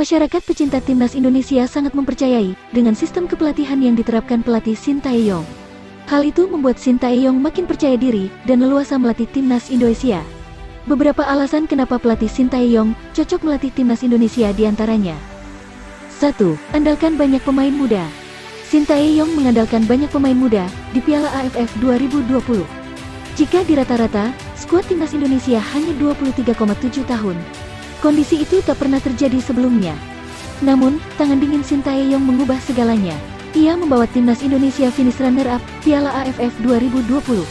Masyarakat pecinta timnas Indonesia sangat mempercayai dengan sistem kepelatihan yang diterapkan pelatih Shin Tae-yong. Hal itu membuat Shin Tae-yong makin percaya diri dan leluasa melatih timnas Indonesia. Beberapa alasan kenapa pelatih Shin Tae-yong cocok melatih timnas Indonesia di antaranya. 1. Andalkan banyak pemain muda. Shin Tae-yong mengandalkan banyak pemain muda di Piala AFF 2020. Jika di rata-rata, skuad timnas Indonesia hanya 23,7 tahun. Kondisi itu tak pernah terjadi sebelumnya. Namun, tangan dingin Shin Tae-yong mengubah segalanya. Ia membawa timnas Indonesia finish runner-up Piala AFF 2020.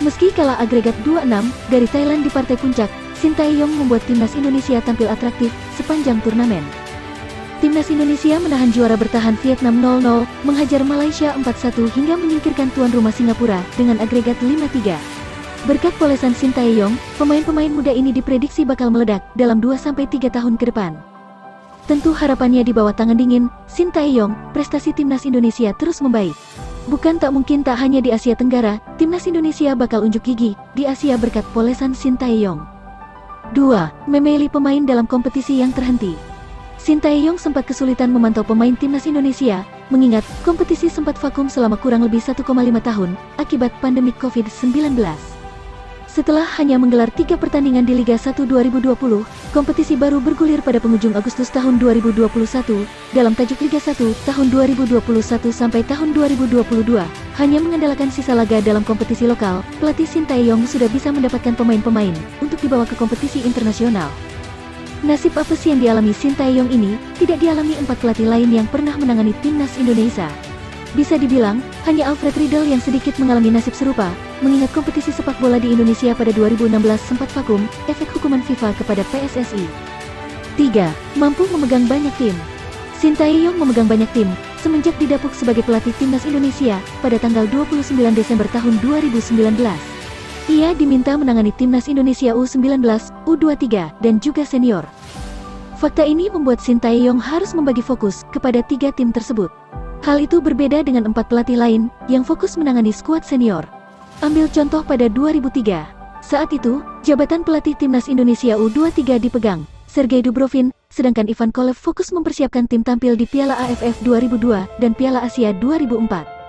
Meski kalah agregat 2-6 dari Thailand di partai puncak, Shin Tae-yong membuat timnas Indonesia tampil atraktif sepanjang turnamen. Timnas Indonesia menahan juara bertahan Vietnam 0-0, menghajar Malaysia 4-1 hingga menyingkirkan tuan rumah Singapura dengan agregat 5-3. Berkat polesan Shin Tae-yong, pemain-pemain muda ini diprediksi bakal meledak dalam 2-3 tahun ke depan. Tentu harapannya di bawah tangan dingin, Shin Tae-yong, prestasi timnas Indonesia terus membaik. Bukan tak mungkin tak hanya di Asia Tenggara, timnas Indonesia bakal unjuk gigi di Asia berkat polesan Shin Tae-yong. 2. Memilih pemain dalam kompetisi yang terhenti. Shin Tae-yong sempat kesulitan memantau pemain timnas Indonesia, mengingat kompetisi sempat vakum selama kurang lebih 1,5 tahun akibat pandemi COVID-19. Setelah hanya menggelar tiga pertandingan di Liga 1 2020, kompetisi baru bergulir pada penghujung Agustus tahun 2021. Dalam tajuk Liga 1 tahun 2021 sampai tahun 2022, hanya mengandalkan sisa laga dalam kompetisi lokal, pelatih Shin Tae-yong sudah bisa mendapatkan pemain-pemain untuk dibawa ke kompetisi internasional. Nasib apa sih yang dialami Shin Tae-yong ini, tidak dialami empat pelatih lain yang pernah menangani timnas Indonesia. Bisa dibilang, hanya Alfred Riedel yang sedikit mengalami nasib serupa, mengingat kompetisi sepak bola di Indonesia pada 2016 sempat vakum, efek hukuman FIFA kepada PSSI. 3. Mampu memegang banyak tim. Shin Tae-yong memegang banyak tim, semenjak didapuk sebagai pelatih timnas Indonesia pada tanggal 29 Desember tahun 2019. Ia diminta menangani timnas Indonesia U19, U23, dan juga senior. Fakta ini membuat Shin Tae-yong harus membagi fokus kepada tiga tim tersebut. Hal itu berbeda dengan empat pelatih lain yang fokus menangani skuad senior. Ambil contoh pada 2003. Saat itu, jabatan pelatih timnas Indonesia U23 dipegang Sergei Dubrovin, sedangkan Ivan Kolev fokus mempersiapkan tim tampil di Piala AFF 2002 dan Piala Asia 2004.